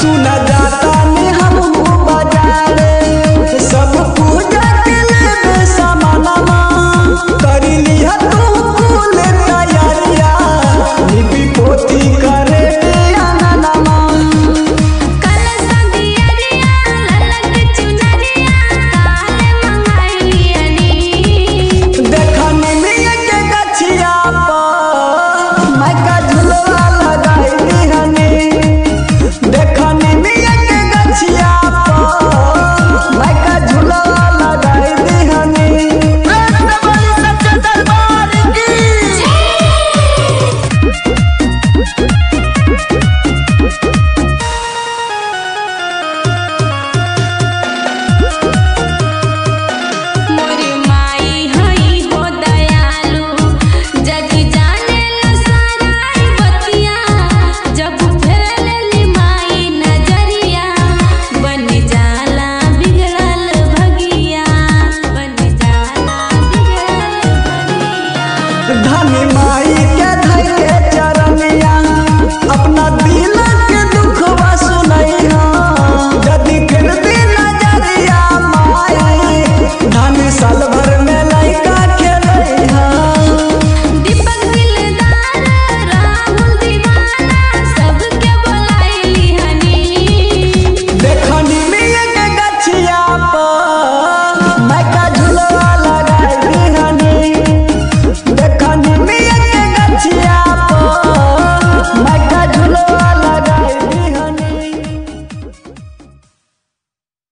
सुना जाता Ay,